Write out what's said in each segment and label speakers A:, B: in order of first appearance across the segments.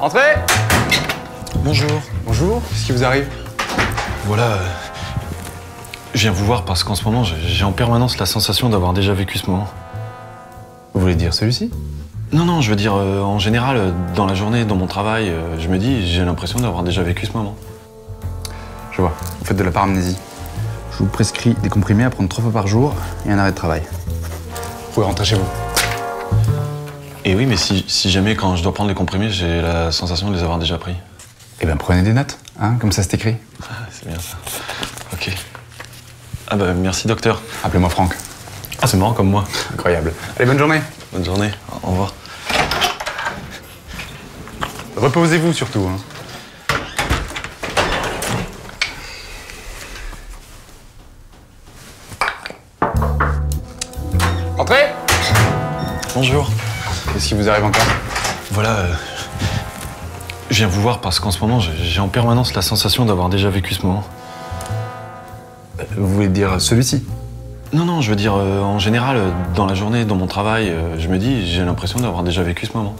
A: Entrez
B: Bonjour.
A: Bonjour, qu'est-ce qui vous arrive?
B: Voilà. euh, Je viens vous voir parce qu'en ce moment, j'ai en permanence la sensation d'avoir déjà vécu ce moment.
A: Vous voulez dire celui-ci?
B: Non, non, je veux dire, euh, en général, euh, dans la journée, dans mon travail, euh, je me dis, j'ai l'impression d'avoir déjà vécu ce moment.
A: Je vois, vous faites de la paramnésie. Je vous prescris des comprimés à prendre trois fois par jour et un arrêt de travail. Vous pouvez rentrer chez vous.
B: Et oui, mais si, si jamais, quand je dois prendre les comprimés, j'ai la sensation de les avoir déjà pris.
A: Eh ben prenez des notes, hein, comme ça c'est écrit.
B: Ah, c'est bien ça. Ok. Ah bah, merci, docteur.
A: Appelez-moi Franck.
B: Ah, c'est marrant comme moi.
A: Incroyable. Allez, bonne journée.
B: Bonne journée. Au revoir.
A: Reposez-vous surtout. Hein. Entrez
B: Bonjour.
A: Qu'est-ce qui vous arrive encore
B: Voilà. euh, je viens vous voir parce qu'en ce moment, j'ai en permanence la sensation d'avoir déjà vécu ce moment.
A: Vous voulez dire celui-ci?
B: Non, non, je veux dire, euh, en général, euh, dans la journée, dans mon travail, euh, je me dis, j'ai l'impression d'avoir déjà vécu ce moment.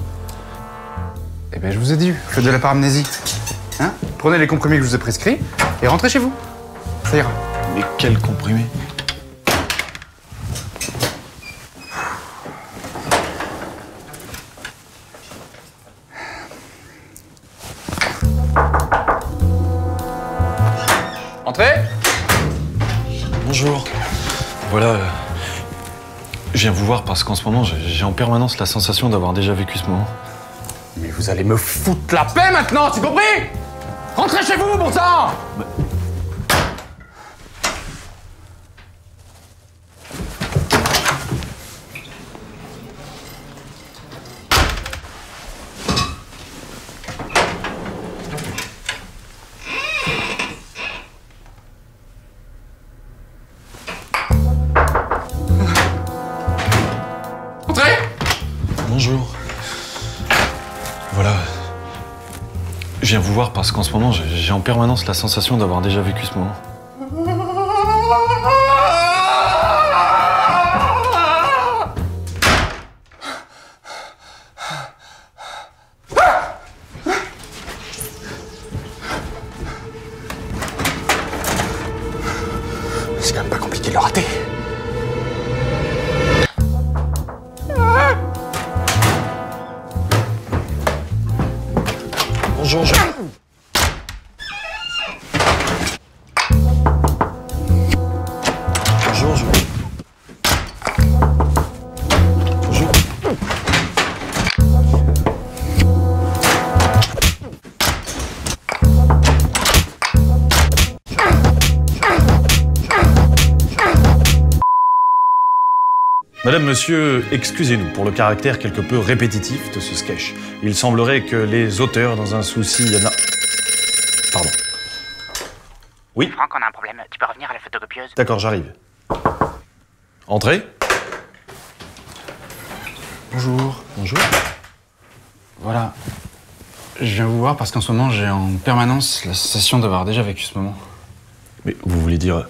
A: Eh ben je vous ai dit, faites de la paramnésie. Hein? Prenez les comprimés que je vous ai prescrits et rentrez chez vous. Ça ira.
B: Mais quel comprimé?
A: Entrez
B: Bonjour. Voilà. euh, je viens vous voir parce qu'en ce moment, j'ai en permanence la sensation d'avoir déjà vécu ce moment.
A: Mais vous allez me foutre la paix maintenant, c'est compris Rentrez chez vous, bon sang Entrez
B: Bonjour. Voilà. Je viens vous voir parce qu'en ce moment, j'ai en permanence la sensation d'avoir déjà vécu ce moment.
C: Madame, monsieur, excusez-nous pour le caractère quelque peu répétitif de ce sketch. Il semblerait que les auteurs, dans un souci... na- Pardon. Oui,
D: Franck, on a un problème. Tu peux revenir à la photocopieuse?
C: D'accord, j'arrive. Entrez.
A: Bonjour.
B: Bonjour.
A: Voilà. Je viens vous voir parce qu'en ce moment, j'ai en permanence la sensation d'avoir déjà vécu ce moment.
C: Mais vous voulez dire...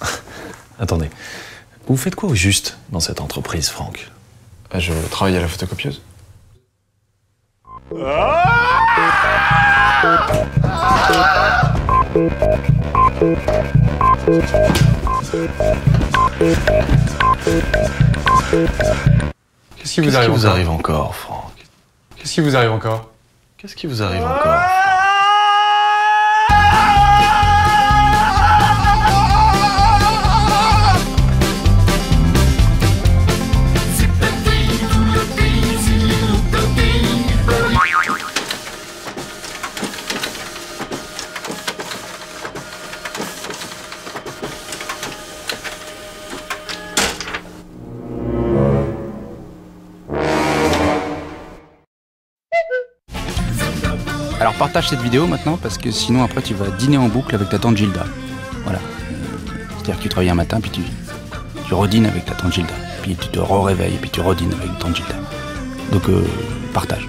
C: Attendez. Vous faites quoi au juste dans cette entreprise, Franck?
A: Euh, Je travaille à la photocopieuse. Qu'est-ce qui vous
B: qui
A: arrive encore,
B: Franck?
A: Qu'est-ce qui vous arrive encore?
B: Qu'est-ce qui vous arrive encore?
E: Alors partage cette vidéo maintenant parce que sinon après tu vas dîner en boucle avec ta tante Gilda. Voilà. C'est-à-dire que tu travailles un matin puis tu, tu redînes avec ta tante Gilda. Puis tu te re-réveilles puis tu redînes avec tante Gilda. Donc euh, partage.